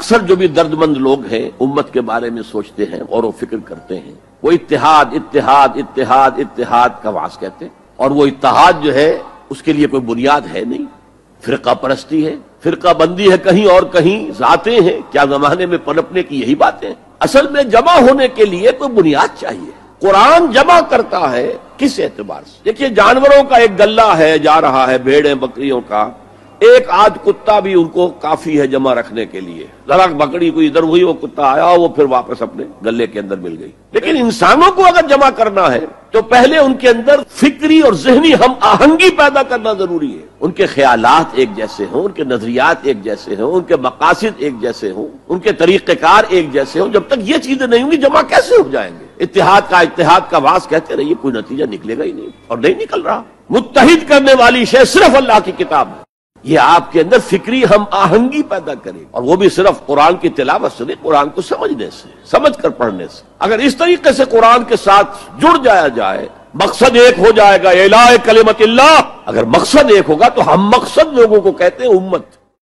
अक्सर जो भी दर्दमंद लोग हैं, उम्मत के बारे में सोचते हैं और फ़िक्र करते हैं। वो इतिहाद इतिहाद इतिहाद इतिहाद का वास कहते हैं। और वो इतिहाद जो है, उसके लिए कोई बुनियाद है नहीं। फिरका परस्ती है, फिरका बंदी है कहीं और कहीं, जाते हैं, क्या जमाने में पनपने की यही बातें असल में जमा होने के लिए कोई बुनियाद चाहिए। कुरान जमा करता है किस एतबार से? देखिए, जानवरों का एक गल्ला है, जा रहा है भेड़े, बकरियों का। एक आध कुत्ता भी उनको काफ़ी है जमा रखने के लिए। जरा बकरी को इधर हुई, वो कुत्ता आया, वो फिर वापस अपने गले के अंदर मिल गई। लेकिन इंसानों को अगर जमा करना है तो पहले उनके अंदर फिक्री और जहनी हम आहंगी पैदा करना ज़रूरी है। उनके ख्याल एक जैसे हों, उनके नजरियात एक जैसे हों, उनके मकासद एक जैसे हों, उनके तरीक़ेकार एक जैसे हों। जब तक ये चीज़ें नहीं होंगी, जमा कैसे हो जाएँगे? इतिहाद का इतिहाद का वास कहते रहिए, कोई नतीजा निकलेगा ही नहीं और नहीं निकल रहा। मुतहिद करने वाली शय सिर्फ़ अल्लाह की किताब है। ये आपके अंदर फिक्री हम आहंगी पैदा करें। और वो भी सिर्फ़ कुरान की तिलावत से नहीं, कुरान को समझने से, समझ कर पढ़ने से। अगर इस तरीके से कुरान के साथ जुड़ जाया जाए, मकसद एक हो जाएगा एला कलेमत अगर मकसद एक होगा तो हम मकसद लोगों को कहते हैं उम्मत।